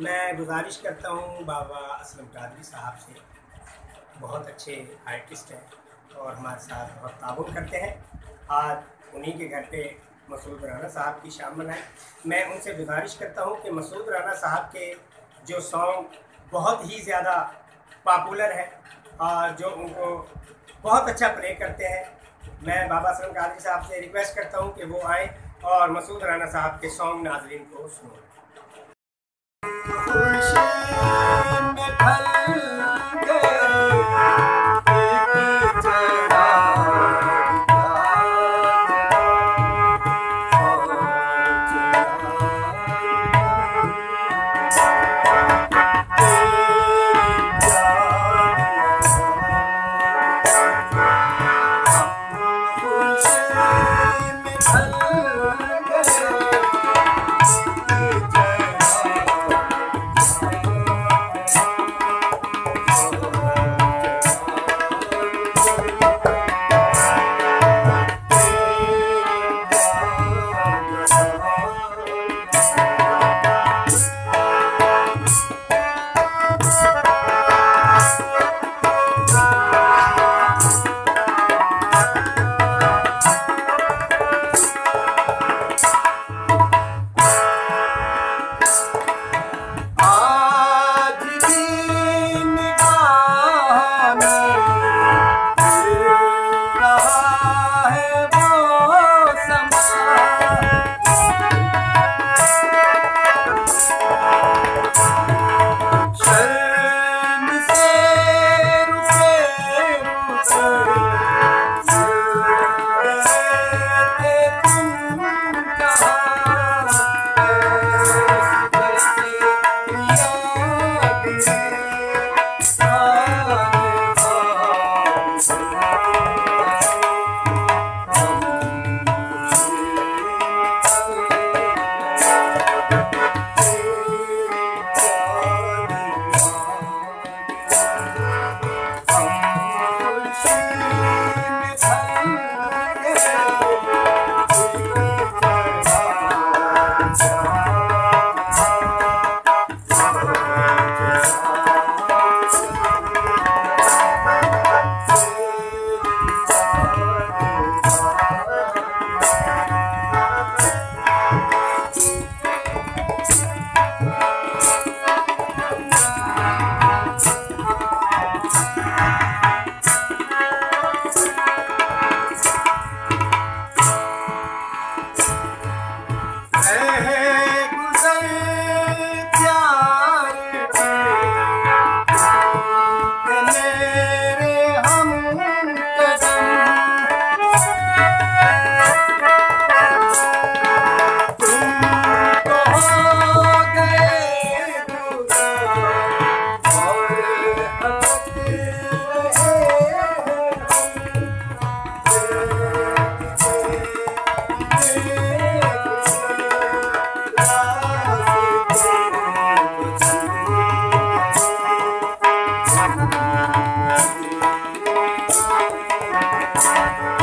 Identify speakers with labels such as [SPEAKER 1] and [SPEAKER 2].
[SPEAKER 1] मैं गुजारिश करता हूँ बाबा असलम कादरी साहब से। बहुत अच्छे आर्टिस्ट हैं और हमारे साथ बहुत ताउन करते हैं। आज उन्हीं के घर पे मसूद राना साहब की शाम मनाई। मैं उनसे गुजारिश करता हूँ कि मसूद राना साहब के जो सॉन्ग बहुत ही ज़्यादा पॉपुलर है और जो उनको बहुत अच्छा प्ले करते हैं। मैं बाबा असलम कादरी साहब से रिक्वेस्ट करता हूँ कि वो आए और मसूद राना साहब के सॉन्ग नाजरीन को सुनो Bye.